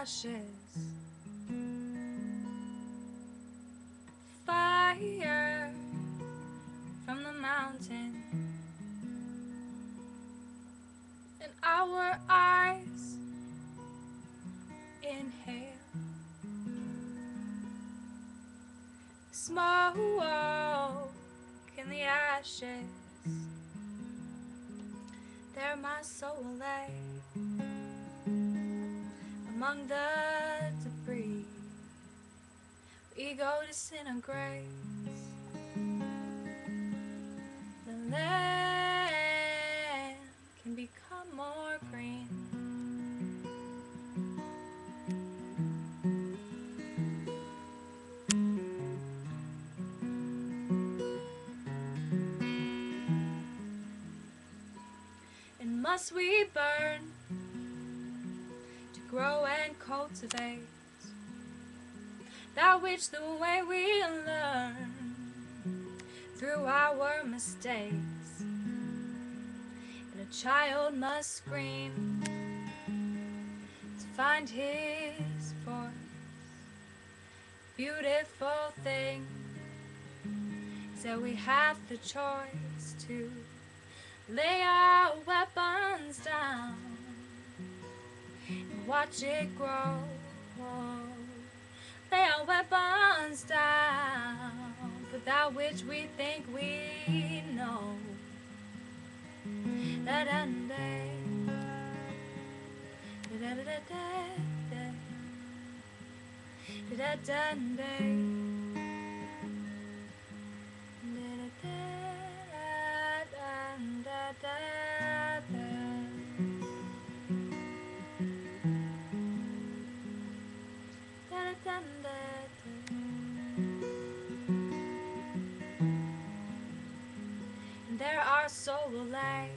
ashes. Fire from the mountain. And our eyes inhale smoke in the ashes. There my soul lay among the debris. Ego disintegrates. The land can become more green. And must we burn grow and cultivate that which the way we learn through our mistakes? And a child must scream to find his voice. Beautiful thing is that we have the choice to lay our watch it grow. Lay our weapons down for that which we think we know. Da da da da da da da da da da da our soul alike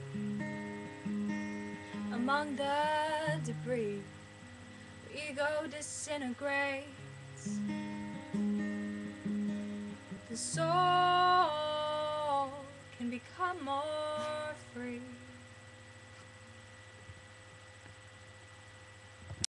among the debris. Ego disintegrates. The soul